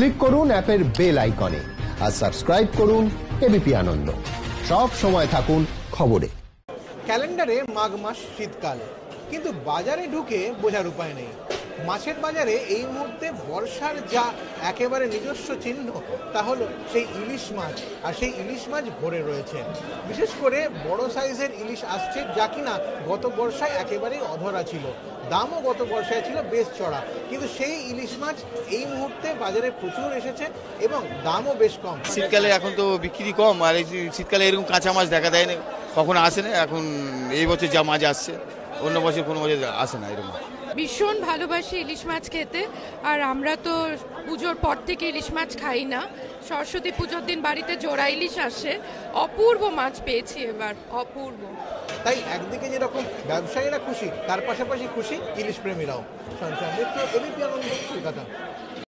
Click করুন অ্যাপের bell আইকনে আর সাবস্ক্রাইব করুন এবিপি আনন্দ। সব সময় থাকুন খবরে। ক্যালেন্ডারে মাঘ মাস শীতকাল, কিন্তু বাজারে ঢুকে বোঝার উপায় নেই। মাছের বাজারে এই মুহূর্তে বর্ষার যা একেবারে নিজস্ব চিহ্ন, তা হলো সেই ইলিশ মাছ, আর সেই ইলিশ মাছ ভরে রয়েছে। বিশেষ করে বড় সাইজের ইলিশ আসছে যা কিনা গত বর্ষায় একেবারেই অধরা ছিল। দামও গত বর্ষায় ছিল বেশ চড়া। কিন্তু সেই ইলিশ মাছ এই মুহূর্তে বাজারে প্রচুর এসেছে এবং দামও বেশ কম। শীতকালে এখন তো বিক্রি কম, আর এই শীতকালে এরকম কাঁচা মাছ দেখা দেয় না কখনো আসে না, এখন এই বছর যা মাছ আসছে, অন্য বছর কোনো বছর আসে না এরকম। ভীষণ ভালোবাসি ইলিশ মাছ খেতে। আর আমরা তো পুজোর পর থেকে ইলিশ মাছ খাই না। সরস্বতী পুজোর দিন বাড়িতে জোড়া ইলিশ আসে। অপূর্ব মাছ পেয়েছি এবার, অপূর্ব। তাই একদিকে যেরকম ব্যবসায়ীরা খুশি, তার পাশাপাশি খুশি ইলিশ প্রেমীরাও। সঞ্চয় মিত্র আনন্দ